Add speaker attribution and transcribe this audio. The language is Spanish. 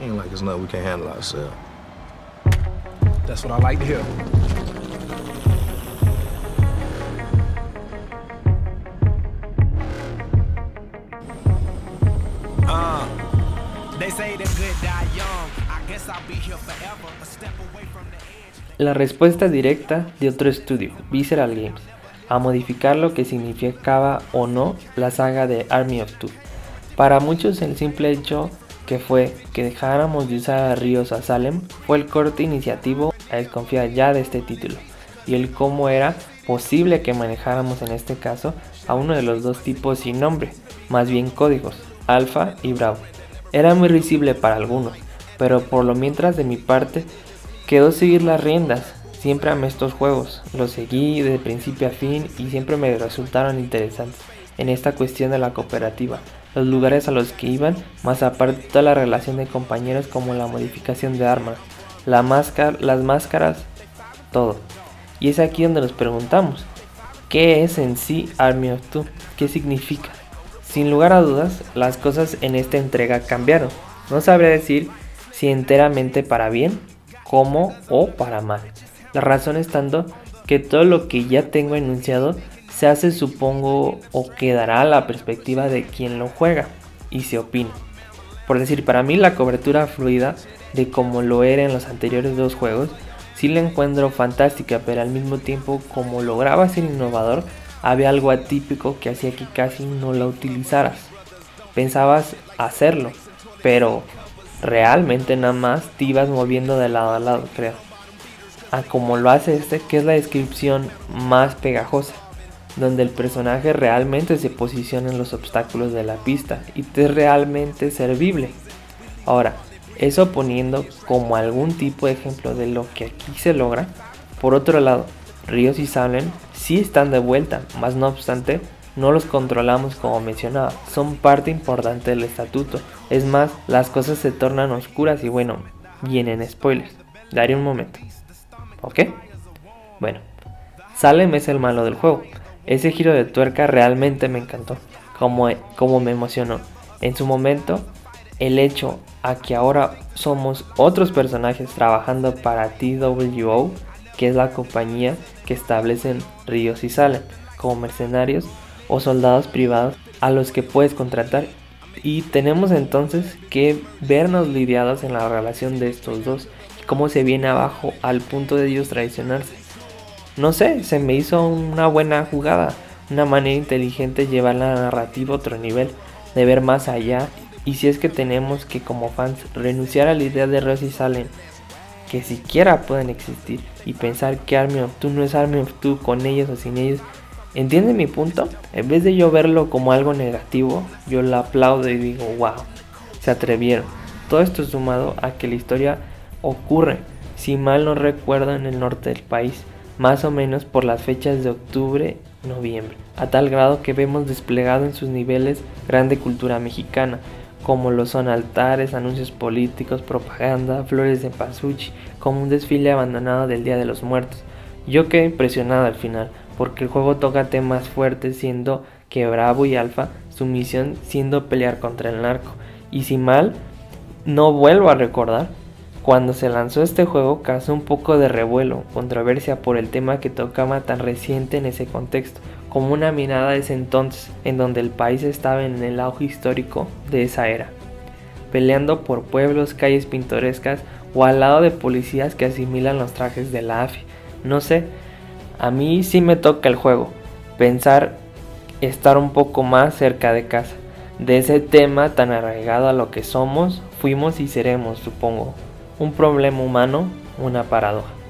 Speaker 1: Ain't like it's nothing we can't handle ourselves.
Speaker 2: That's what I like to hear.
Speaker 3: Uh, they say the good die young. I guess I'll be here forever, a step away from the edge.
Speaker 4: La respuesta directa de otro estudio, Visceral Games, a modificar lo que significaba o no la saga de Army of Two. Para muchos el simple hecho que fue que dejáramos de usar a Ríos a Salem fue el corte iniciativo a desconfiar ya de este título y el cómo era posible que manejáramos en este caso a uno de los dos tipos sin nombre, más bien códigos, alfa y bravo. Era muy risible para algunos, pero por lo mientras de mi parte quedó seguir las riendas. Siempre amé estos juegos, los seguí de principio a fin y siempre me resultaron interesantes en esta cuestión de la cooperativa, los lugares a los que iban, más aparte toda la relación de compañeros como la modificación de armas, la máscara, las máscaras, todo. Y es aquí donde nos preguntamos, ¿qué es en sí Army of Two? ¿Qué significa? Sin lugar a dudas, las cosas en esta entrega cambiaron. No sabría decir si enteramente para bien, como o para mal. La razón estando que todo lo que ya tengo enunciado se hace supongo o quedará la perspectiva de quien lo juega y se opina. Por decir, para mí la cobertura fluida de como lo era en los anteriores dos juegos, sí la encuentro fantástica, pero al mismo tiempo como lograba ser innovador, había algo atípico que hacía que casi no la utilizaras. Pensabas hacerlo, pero realmente nada más te ibas moviendo de lado a lado, creo. A como lo hace este, que es la descripción más pegajosa donde el personaje realmente se posiciona en los obstáculos de la pista y te es realmente servible. Ahora, eso poniendo como algún tipo de ejemplo de lo que aquí se logra. Por otro lado, Ríos y Salem sí están de vuelta, más no obstante, no los controlamos como mencionaba, son parte importante del estatuto. Es más, las cosas se tornan oscuras y bueno, vienen spoilers. Daré un momento. ¿Ok? Bueno, Salem es el malo del juego. Ese giro de tuerca realmente me encantó, como, me emocionó. En su momento, el hecho a que ahora somos otros personajes trabajando para TWO, que es la compañía que establecen Ríos y Salem, como mercenarios o soldados privados a los que puedes contratar. Y tenemos entonces que vernos lidiados en la relación de estos dos y cómo se viene abajo al punto de ellos traicionarse no sé, se me hizo una buena jugada, una manera inteligente llevar la narrativa a otro nivel, de ver más allá. Y si es que tenemos que como fans renunciar a la idea de Rosy Salem, que siquiera pueden existir, y pensar que Army of Two no es Army of Two con ellos o sin ellos, ¿entiende mi punto? En vez de yo verlo como algo negativo, yo lo aplaudo y digo, wow, se atrevieron. Todo esto sumado a que la historia ocurre, si mal no recuerdo, en el norte del país más o menos por las fechas de octubre, noviembre, a tal grado que vemos desplegado en sus niveles grande cultura mexicana, como lo son altares, anuncios políticos, propaganda, flores de pasuchi, como un desfile abandonado del Día de los Muertos. Yo quedé impresionado al final, porque el juego toca temas fuertes siendo que Bravo y Alfa, su misión siendo pelear contra el narco. Y si mal, no vuelvo a recordar, cuando se lanzó este juego causó un poco de revuelo, controversia por el tema que tocaba tan reciente en ese contexto, como una mirada de ese entonces, en donde el país estaba en el auge histórico de esa era, peleando por pueblos, calles pintorescas o al lado de policías que asimilan los trajes de la AFI. No sé, a mí sí me toca el juego, pensar estar un poco más cerca de casa, de ese tema tan arraigado a lo que somos, fuimos y seremos, supongo un problema humano, una paradoja.